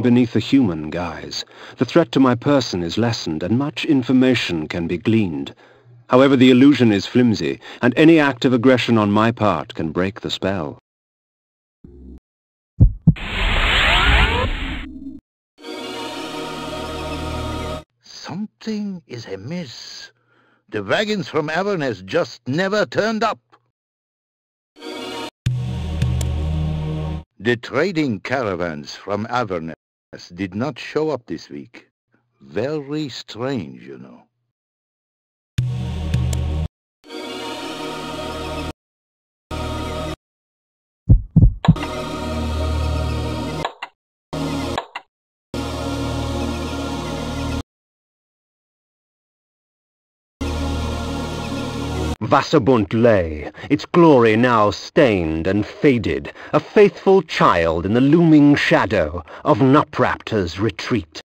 beneath a human guise. The threat to my person is lessened, and much information can be gleaned. However, the illusion is flimsy, and any act of aggression on my part can break the spell. Something is amiss. The wagons from Avernus just never turned up. The trading caravans from Avernus did not show up this week. Very strange, you know. Vasserbunde lay, its glory now stained and faded, a faithful child in the looming shadow of Nupraptor's retreat.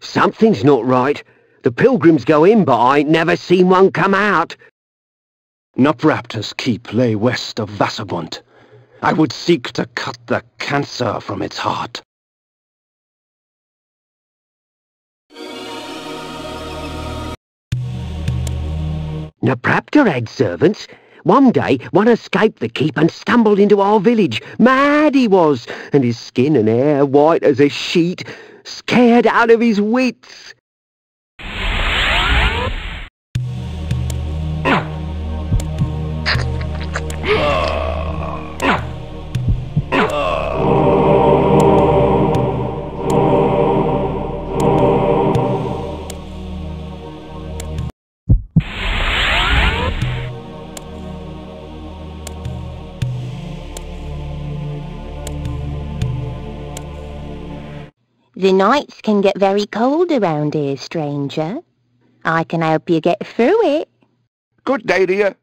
Something's not right. The pilgrims go in, but I ain't never seen one come out. Nupraptor's keep lay west of Vasserbunde. I would seek to cut the cancer from its heart. Nupraptor had servants. One day, one escaped the keep and stumbled into our village. Mad he was, and his skin and hair white as a sheet, scared out of his wits. The nights can get very cold around here, stranger. I can help you get through it. Good day to you.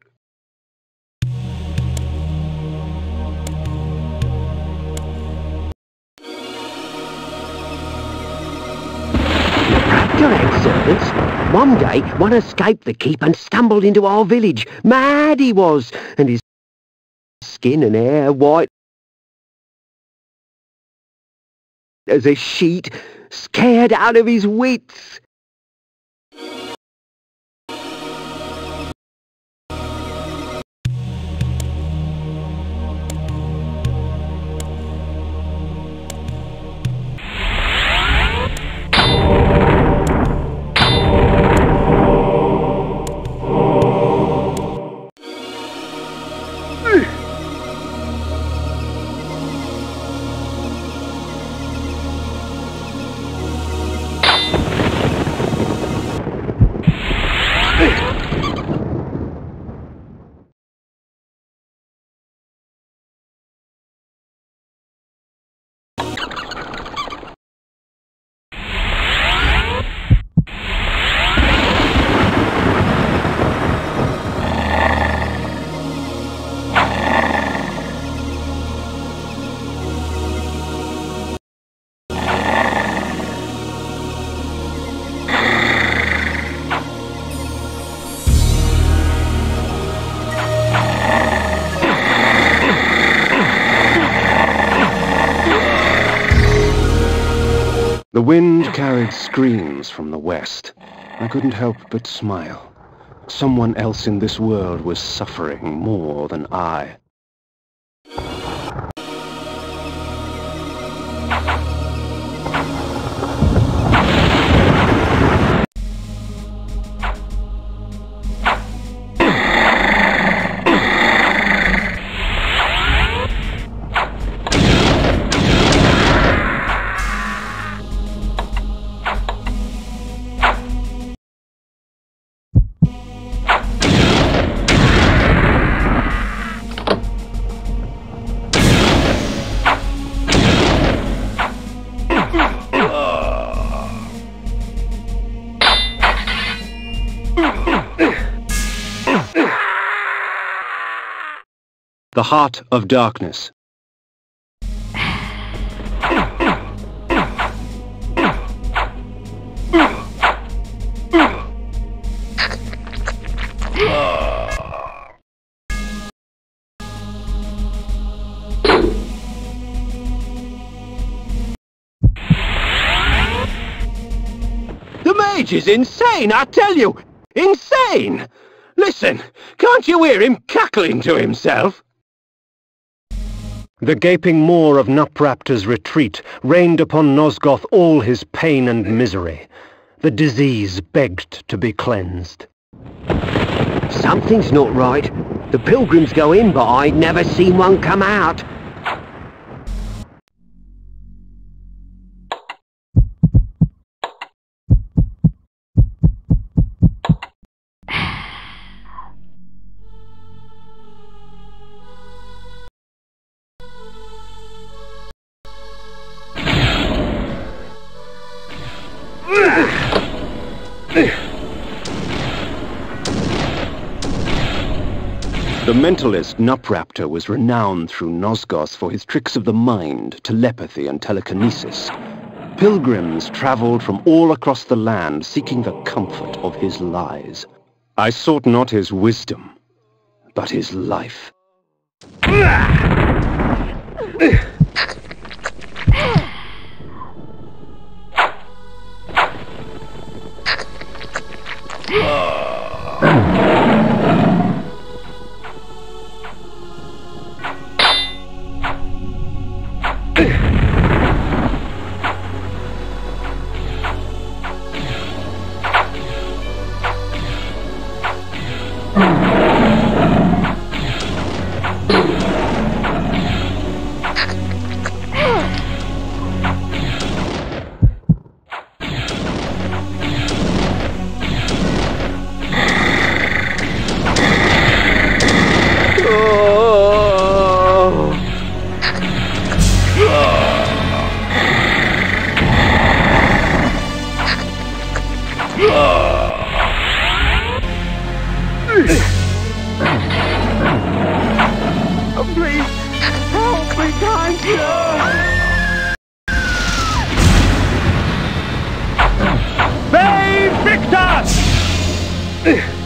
Nupraptor had servants. One day, one escaped the keep and stumbled into our village. Mad he was, and his skin and hair white as a sheet, scared out of his wits. The wind carried screams from the west. I couldn't help but smile. Someone else in this world was suffering more than I. The Heart of Darkness. is insane, I tell you! Insane! Listen, can't you hear him cackling to himself? The gaping maw of Nupraptor's retreat rained upon Nosgoth all his pain and misery. The disease begged to be cleansed. Something's not right. The pilgrims go in, but I never seen one come out. Mentalist Nupraptor was renowned through Nosgoth for his tricks of the mind, telepathy and telekinesis. Pilgrims travelled from all across the land seeking the comfort of his lies. I sought not his wisdom, but his life. You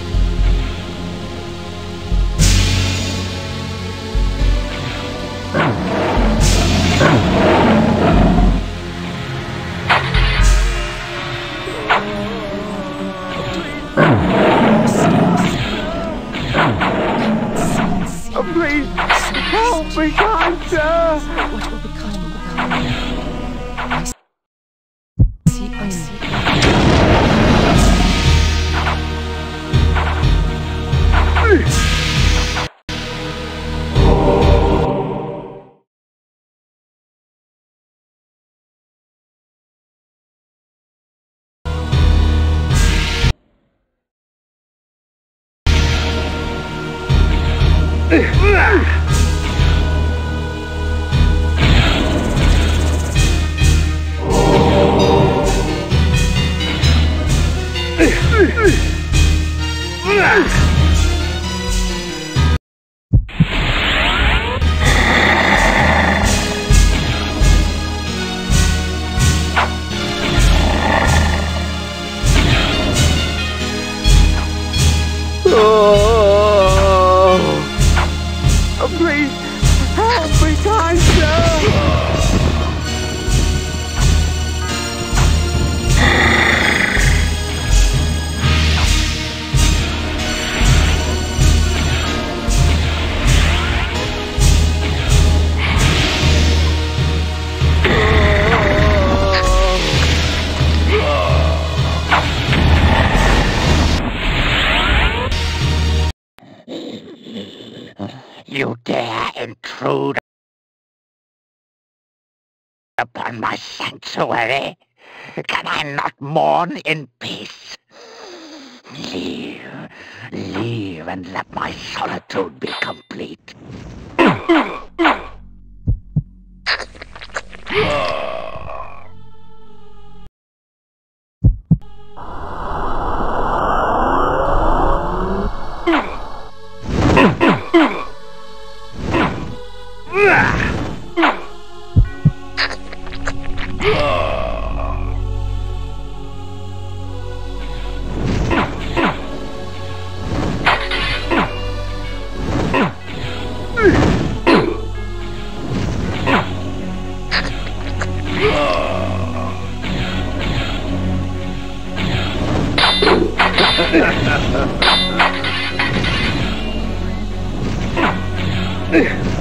upon my sanctuary? Can I not mourn in peace? Leave, leave and let my solitude be complete. Ah. Okay.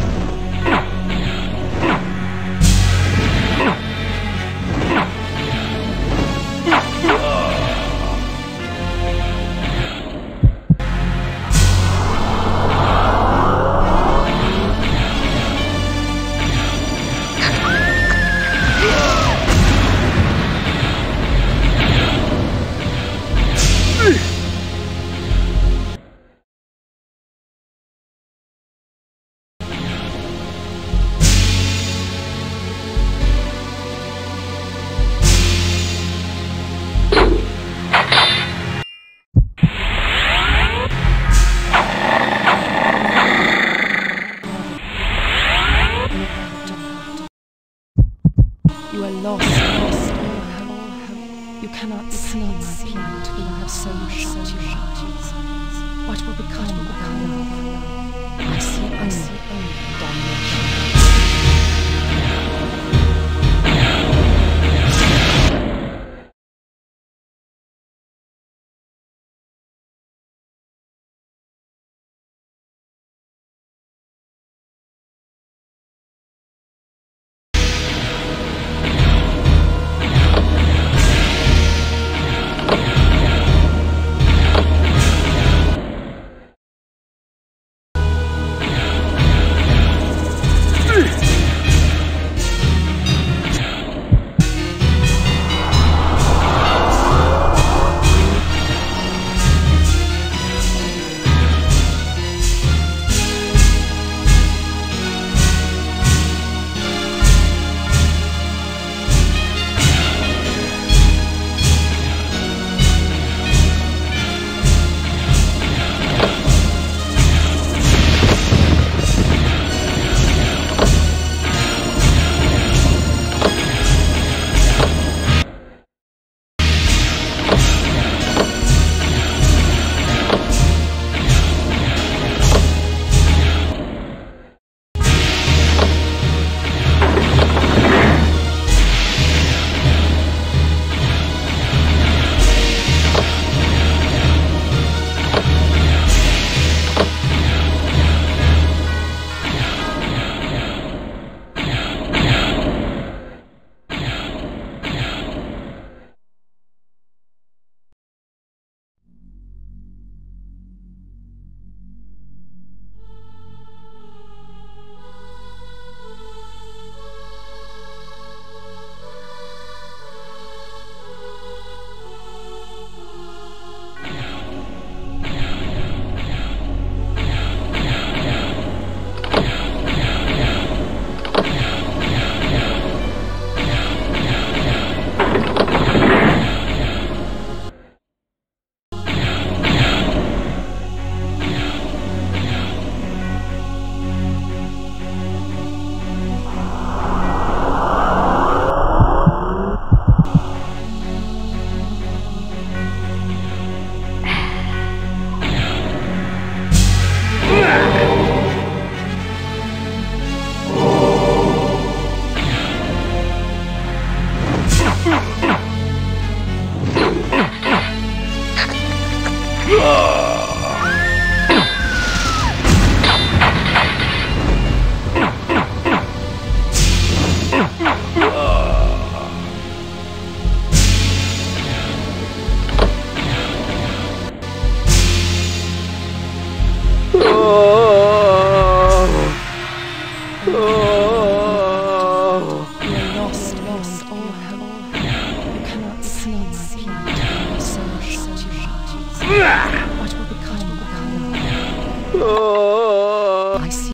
lost, all. You cannot see my I so shut your eyes. What will become of our love? I see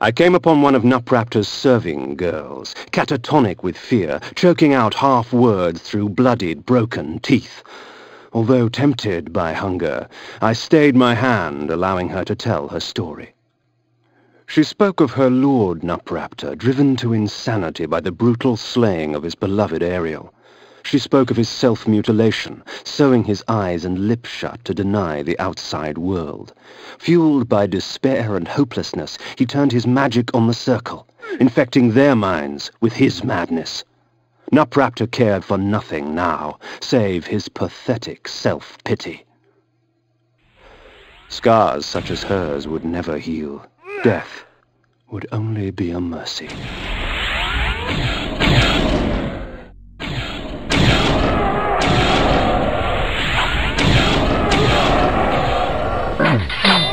I came upon one of Nupraptor's serving girls, catatonic with fear, choking out half words through bloodied, broken teeth. Although tempted by hunger, I stayed my hand, allowing her to tell her story. She spoke of her lord Nupraptor, driven to insanity by the brutal slaying of his beloved Ariel. She spoke of his self-mutilation, sewing his eyes and lips shut to deny the outside world. Fueled by despair and hopelessness, he turned his magic on the circle, infecting their minds with his madness. Nupraptor cared for nothing now, save his pathetic self-pity. Scars such as hers would never heal. Death would only be a mercy. Hmm.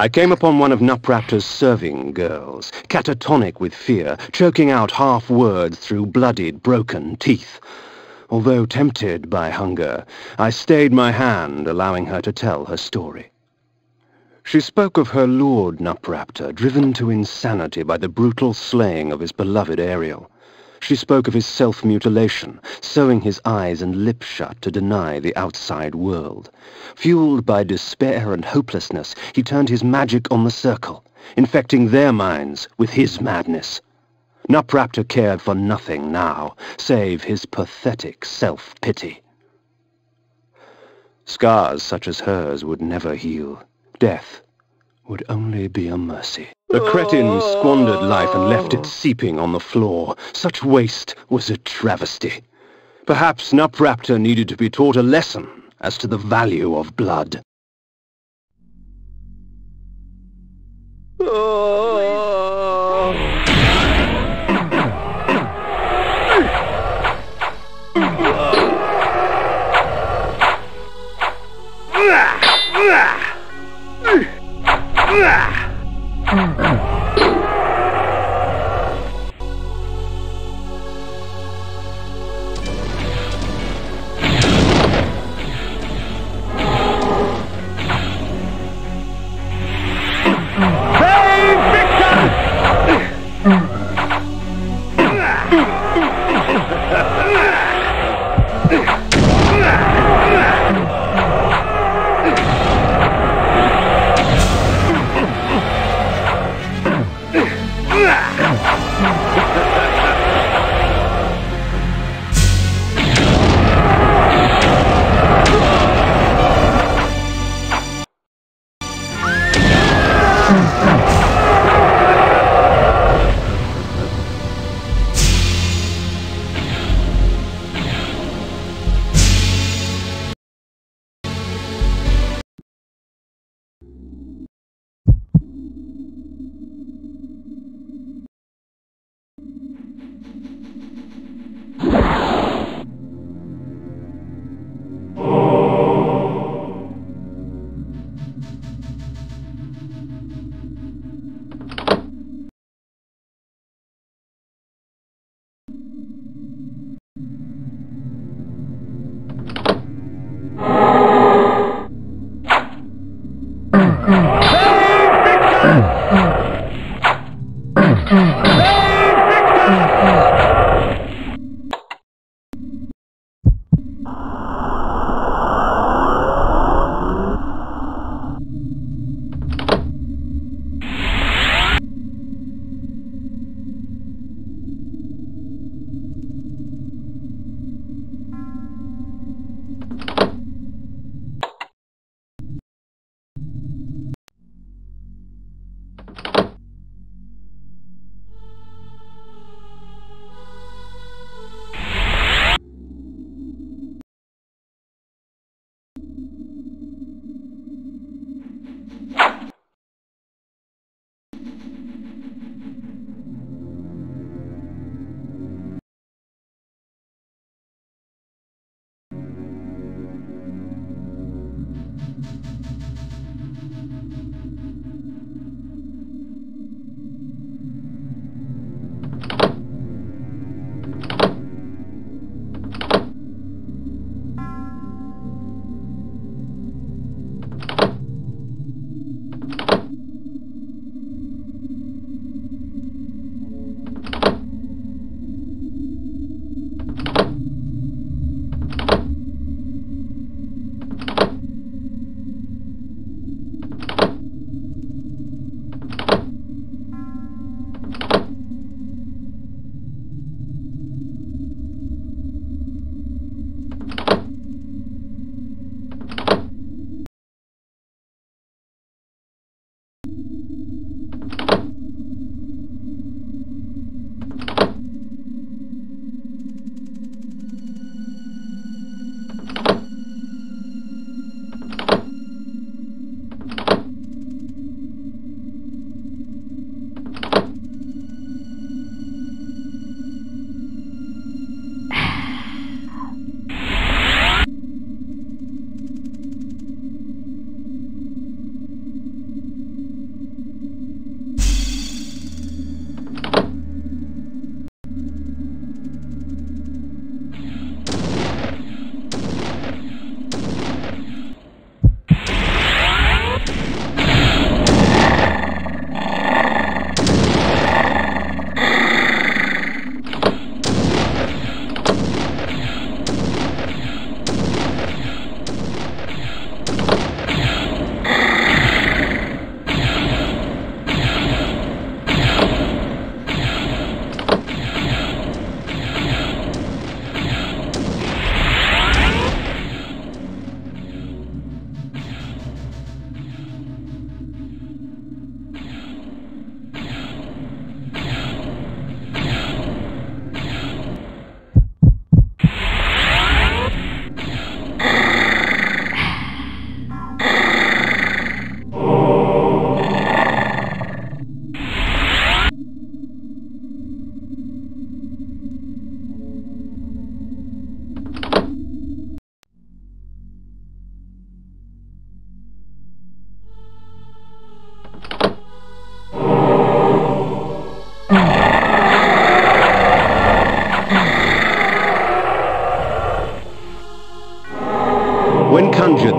I came upon one of Nupraptor's serving girls, catatonic with fear, choking out half words through bloodied, broken teeth. Although tempted by hunger, I stayed my hand, allowing her to tell her story. She spoke of her lord Nupraptor, driven to insanity by the brutal slaying of his beloved Ariel. She spoke of his self-mutilation, sewing his eyes and lips shut to deny the outside world. Fueled by despair and hopelessness, he turned his magic on the circle, infecting their minds with his madness. Nupraptor cared for nothing now, save his pathetic self-pity. Scars such as hers would never heal. Death would only be a mercy. The cretin squandered life and left it seeping on the floor. Such waste was a travesty. Perhaps Nupraptor needed to be taught a lesson as to the value of blood. Oh.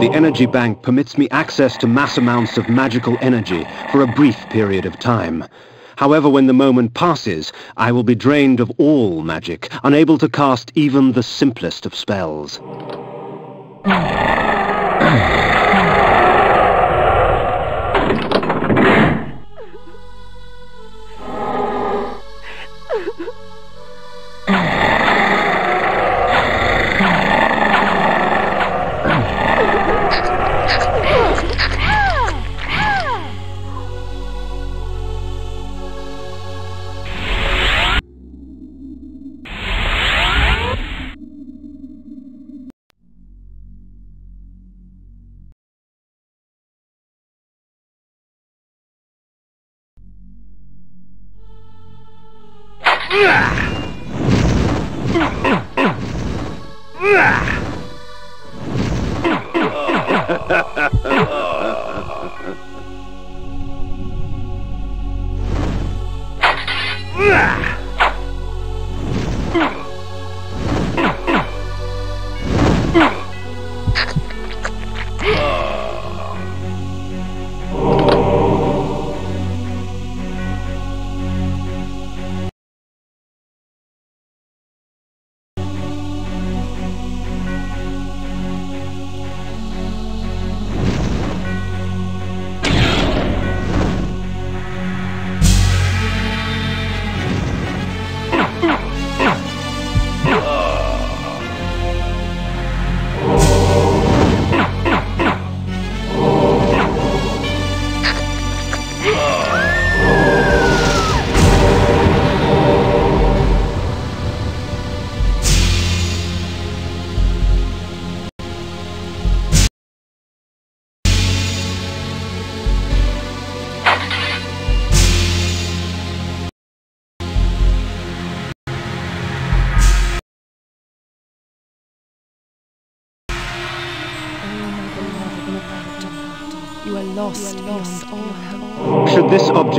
The energy bank permits me access to mass amounts of magical energy for a brief period of time. However, when the moment passes, I will be drained of all magic, unable to cast even the simplest of spells.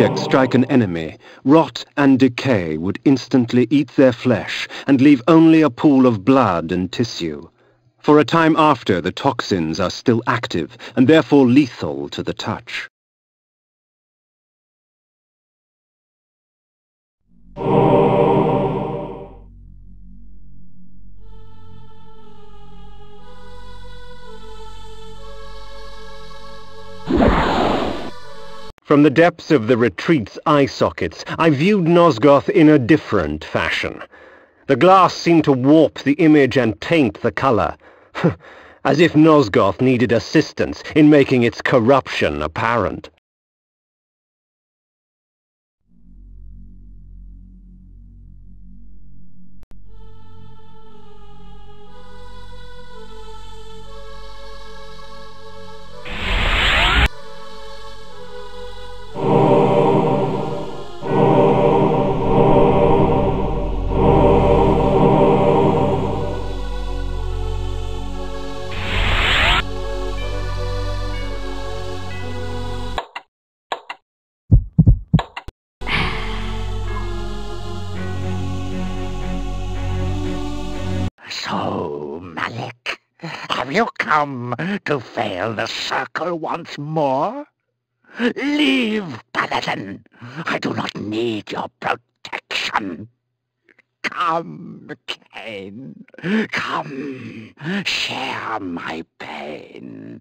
Should this object strike an enemy, rot and decay would instantly eat their flesh and leave only a pool of blood and tissue. For a time after, the toxins are still active and therefore lethal to the touch. From the depths of the retreat's eye sockets, I viewed Nosgoth in a different fashion. The glass seemed to warp the image and taint the color, as if Nosgoth needed assistance in making its corruption apparent. Come to fail the circle once more? Leave, Paladin. I do not need your protection. Come, Kain. Come, share my pain.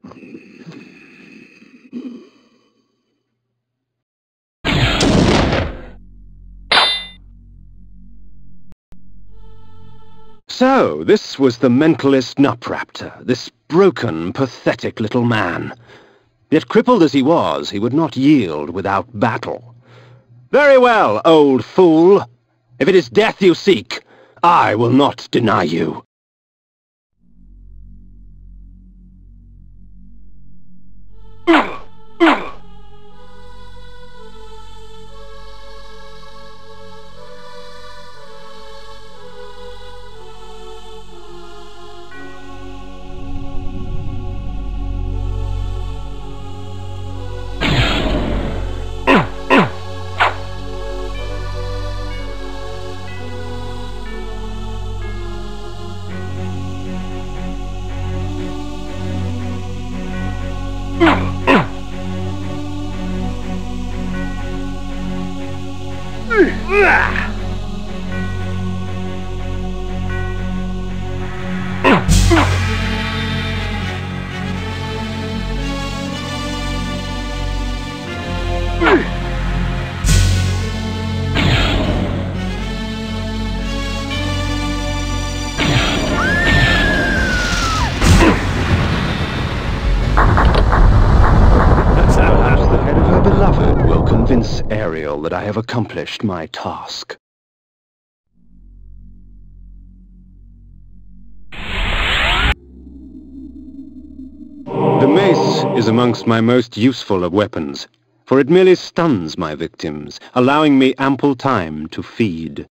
So, this was the mentalist Nupraptor, this broken, pathetic little man. Yet crippled as he was, he would not yield without battle. Very well, old fool. If it is death you seek, I will not deny you. Accomplished my task. The mace is amongst my most useful of weapons, for it merely stuns my victims, allowing me ample time to feed.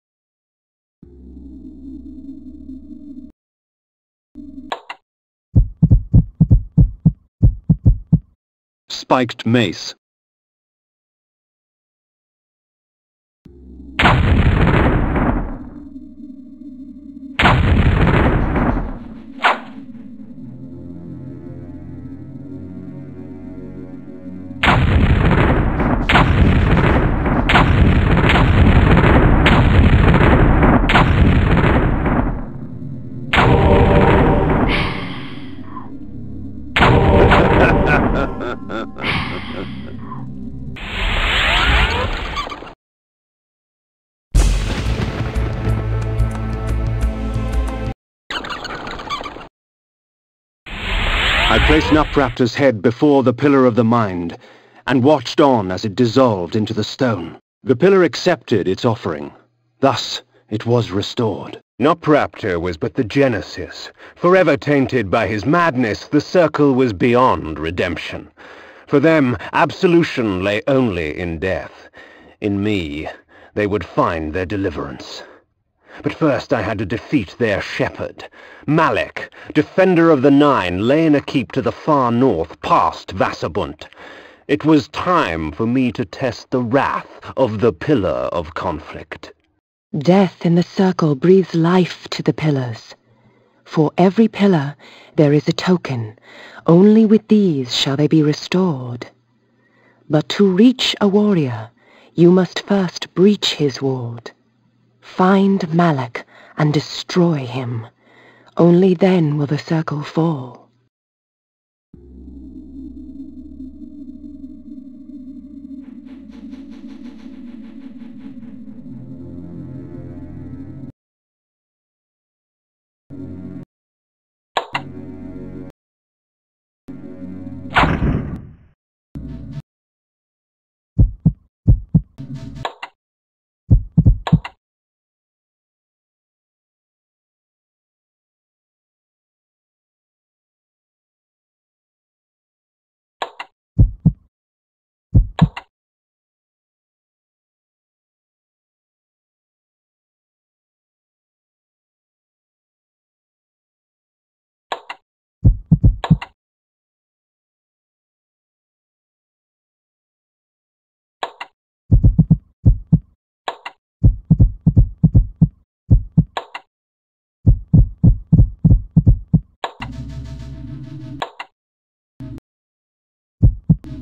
Spiked mace. I placed Nupraptor's head before the Pillar of the Mind, and watched on as it dissolved into the stone. The pillar accepted its offering. Thus it was restored. Nupraptor was but the genesis. Forever tainted by his madness, the circle was beyond redemption. For them, absolution lay only in death. In me, they would find their deliverance. But first I had to defeat their shepherd. Malek, defender of the Nine, lay in a keep to the far north, past Vasserbunde. It was time for me to test the wrath of the Pillar of Conflict. Death in the circle breathes life to the pillars. For every pillar there is a token. Only with these shall they be restored. But to reach a warrior, you must first breach his ward. Find Malek and destroy him. Only then will the circle fall.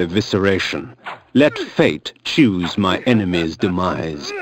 and evisceration. Let fate choose my enemy's demise.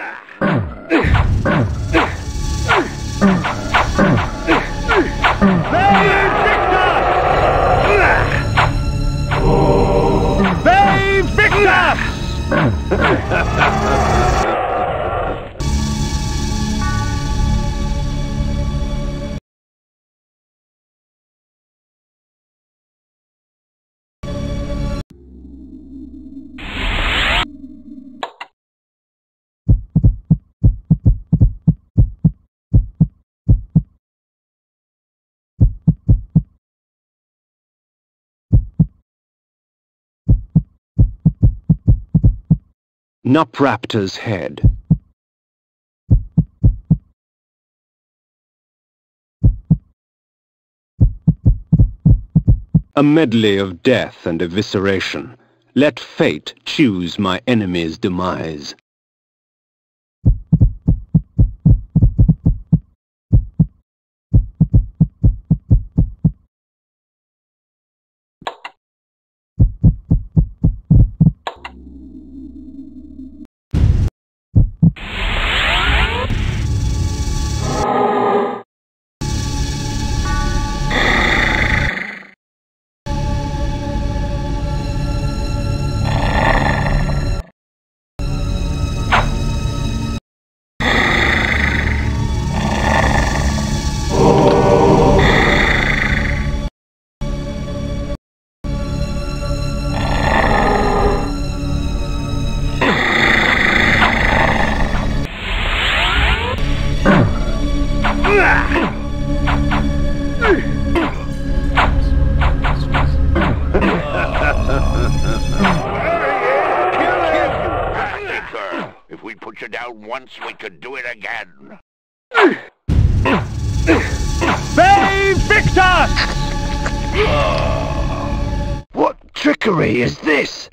Nupraptor's head. A medley of death and evisceration. Let fate choose my enemy's demise. We put you once, we could do it again. What trickery is this?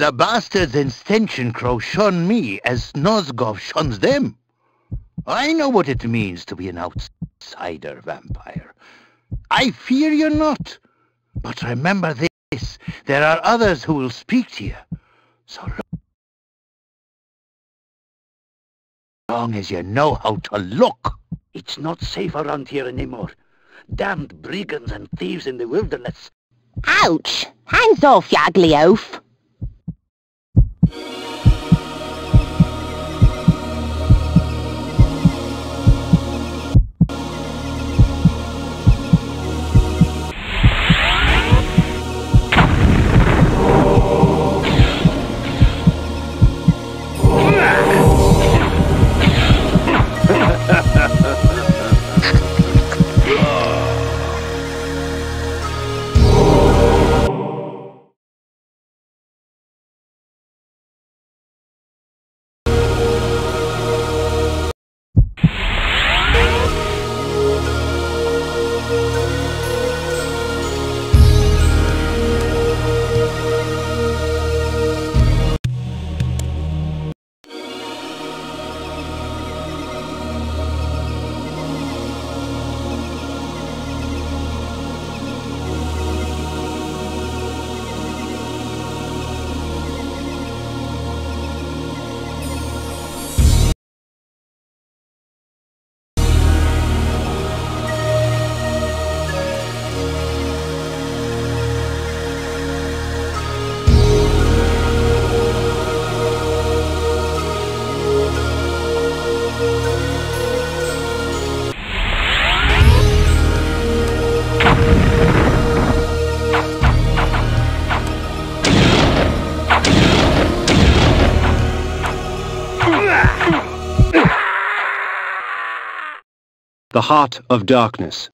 The bastards in Steinchencröe shun me as Nosgoth shuns them. I know what it means to be an outsider vampire. I fear you not. But remember this, there are others who will speak to you. So long as you know how to look. It's not safe around here anymore. Damned brigands and thieves in the wilderness. Ouch! Hands off, you ugly oaf! The Heart of Darkness.